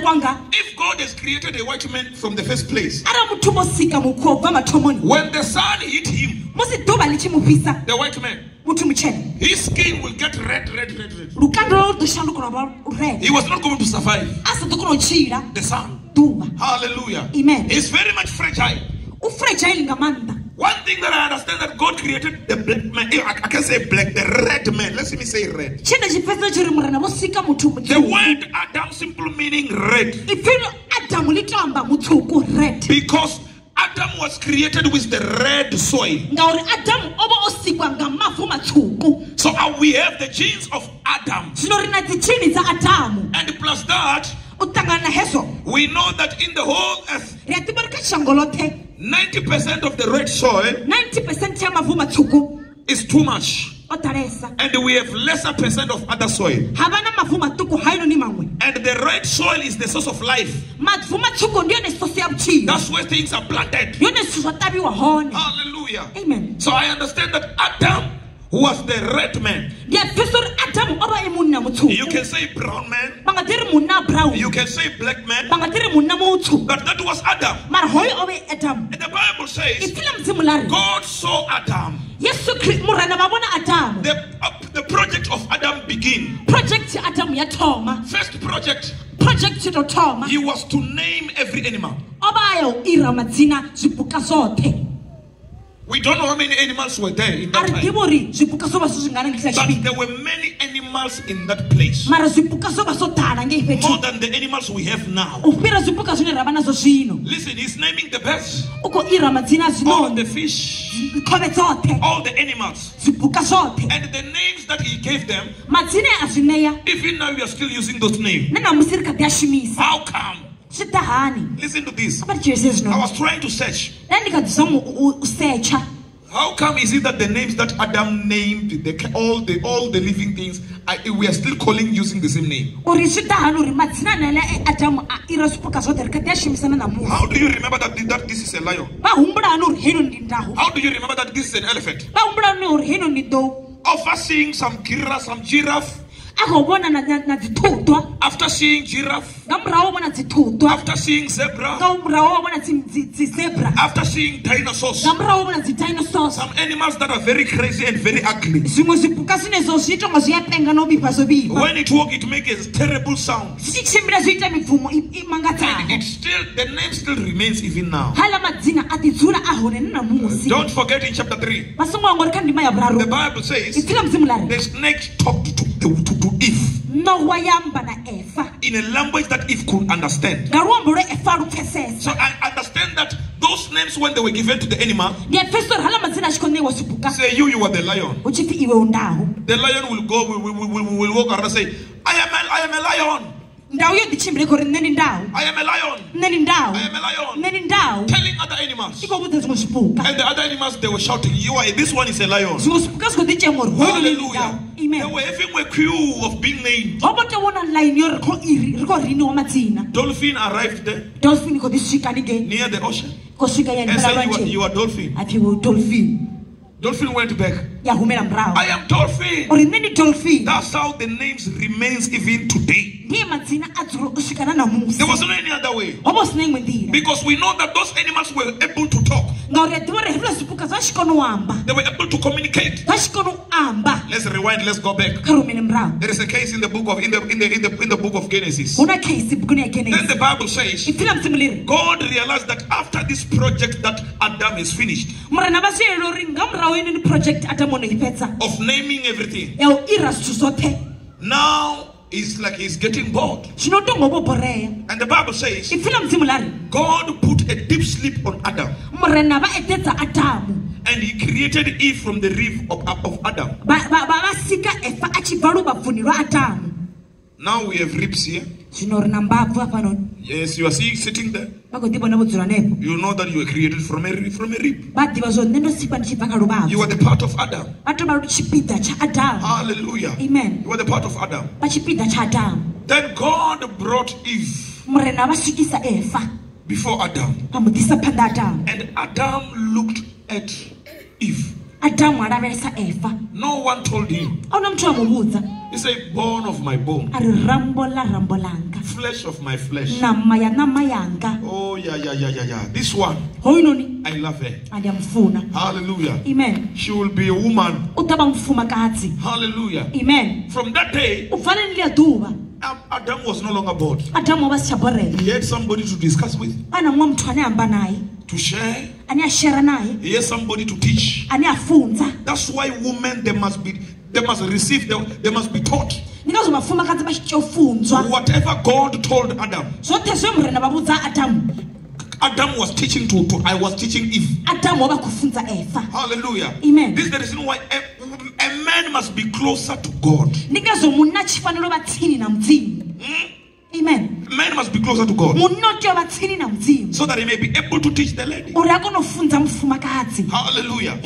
kwanga If God has created a white man from the first place, ara muthu vho sika mukhuwa u bva mathomoni when the sun hit him, musi ḓuvha ḽi tshi mu fhisa the white man, muthu his skin will get red, red, red, red. lukanda lwo ḓo shanduka lwa vha red He was not going to survive a sa ḓo kona u tshila the sun. ḓuvha Hallelujah. Amen. He's very much fragile. u fragile nga maanḓa One thing that I understand that God created the black man. eh, I, I can say black, the red man. Let me say red. tshe nda tshi pfesesa tshi ri murena vho sika muthu The word Adam simply meaning red. ipfi lo adamu ḽi to amba mutswuku red Because Adam was created with the red soil. ngauri adamu o vha o sikwa nga mavu matswuku So uh, we have the genes of Adam. zwino ri na dzitshini dza adamu And plus that, u na hezwo we know that in the whole earth, ri a ḓivha ri kha shango ḽoṱhe 90% of the red soil 90 percent ya mavu matswuku is too much. And we have lesser percent of other soil. ha vha na mavu maṱuku hainoni And the red soil is the source of life. mavu matswuku ndi yone soso ya vhutshilo That's where things are planted. yone zwithu zwa ṱavhiwa hone Hallelujah. amen So I understand that Adam was the red man. You can say brown man. va nga ḓi ri brown You can say black man. va nga ḓi ri munna But that was Adam. mara hoyo o ve adamu And the Bible says ipfi la mudzimu la ri God saw Adam. yesu murena va vona adamu The, uh, the project of Adam begin. project ya adamu ya thoma First project, project to thoma he was to name every animal. o vha a ya u ira madzina zwipuka zwoṱhe We don't know how many animals were there in that time. ḓivhi uri zwipuka zwo vha zwi zwingana nga tshila But there were many animals in that place. mara zwipuka zwo vha zwo ḓala ngei More than the animals we have now. u fhira zwipuka zwine ra vha nazwo zwino Listen, he's naming the birds, u ira madzina a all the fish, all the animals. And the names that he gave them, madzina a zwi ṋea even now you are still using those names. na namusi ri kha ḓi a shumisa How come? Listen to this. a vha ri I was trying to search. How come is it that the names that Adam named, the, all the all the living things, I, we are still calling using the same name? uri swi ḓa hani uri madzina anela eh, a ira zwipuka zwoṱhe ri kha ḓi a shumisana namusi How do you remember that, that this is a lion? vha humbula hani uri heino ndi ndahu How do you remember that this is an elephant? vha humbula hani uri heino ndi ḓou After seeing some giraffe, some giraffe, after seeing giraffe, nga murahu wa vhona dzithutwa after seeing zebra, after seeing dinosaurs, nga murahu wa vhona dzidinosaurs some animals that are very crazy and very ugly. zwiṅwe zwipuka zwine zwo zwi ita nga zwi a penga na u vhifha zwo vhifha When it walk, it makes a terrible sound. zwi tshi tshimbila zwi ita mibvumo i i And it still, the name still remains even now. hala madzina a ḓi dzula a hone ni namusi Don't forget in chapter 3, vha songo wanga uri kha ndima ya vhuraru. The Bible says ipfi la mudzimu la ri the snake talked to, to, to, to Eve nowa ya amba na efa in a language that Eve could understand. nga luambo lwe efa a lu pfesesa So I understand that those names, when they were given to the animal, ndi a pfesesa uri hala madzina a tshi khou ṋeiwa zwipuka say, You, you are the lion. hu tshi pfi iwe u ndahu The lion will go, will, will, will, will walk around and say, I am a, I am a lion. Ndahu yo ḓi tshimbila i khou ri nṋe ndi ndahu I am a lion. ndi ndahu I am a lion. ndi ndahu Telling other animals. i khou vhudza zwiṅwe And the other animals, they were shouting, You are, this one is a lion. zwiṅwe zwipuka zwi khou ḓi tshema uri hoyu ndi Hallelujah. ndahu They were having a queue of being named. ho vho tou vhona yo ri iri ri khou riniwa madzina Dolphin arrived there dolphin i khou ḓi swika haningei near the ocean khou swika ya and said, You are, you are dolphin. dolphin Dolphin went back. I am dolphin. ndi dolphin That's how the names remains even today. Ndiye madzina a dzula u swika na namusi There was no any other way. ho vha hu si na iṅwe Because we know that those animals were able to talk. ngauri a ḓivha uri hezwiḽa zwipuka zwa tshi kona u amba They were able to communicate. zwa tshi kona u amba Let's rewind, let's go back. kha ri humele murahu There is a case in the book of in the in the in the, in the book of Genesis. hu na case bukuni ya Then the Bible says ipfi la mudzimu liri God realized that after this project that Adam is finished murena vha swiela uri nga murahu ine ndi project adamu ono i fhedza of naming everything, ya u ira zwithu zwoṱhe now it's like he's getting bored. zwino u tonga vho borea And the Bible says ipfi la mudzimu la ri God put a deep sleep on Adam murena va ededza adamu and he created Eve from the rib of, of Adam. Now we have ribs here. Zwino ri na mbabvu hafhanoni Yes, you are seeing sitting there. vha khou ḓi vhona vho dzula nepo You know that you were created from a rib, from a rib. vha ḓivha zwo nṋe ndo sikwa ndi tshi bva kha You are the part of Adam. vha tou vha tshipiḓa tsha adamu Hallelujah. Amen. You are the part of Adam. vha tshipiḓa tsha adamu Then God brought Eve murena vha swikisa efa before Adam. vha mu ḓisa phanḓa adamu And Adam looked at Eve. Adamu a lavhelesa eva No one told him. ahuna muthu a He said, Bone of my bone, a ri rambo langa flesh of my flesh. nama ya nama Oh, yeah, yeah, yeah, yeah, yeah. This one, I love her. a ndi a mufuna Hallelujah. amen She will be a woman. Hallelujah. amen From that day, u pfaleni liya ḓuvha Am- Adam was no longer bored. Adam was va si tsha borela He had somebody to discuss with, a na n'wa muthu ane a amba naye to share. ane a shera naye He had somebody to teach. ane a funza That's why women they must be they must receive they, they must be taught. ndi ngazwo vafumakadzi va xi funzwa Whatever God told Adam, zwoṱhe zwe murena va vhudza adamu Adam was teaching to, to I was teaching Eve. Adam o va khou funza eva Hallelujah. Amen. This is the reason why man must be closer to God. ndi ngazwo munna tshi fanela u va tsini na mudzimu hmm? amen Man must be closer to God tea u na mudzimu so that he may be able to teach the lady. uri a kone u funza mufumakadzi Hallelujah.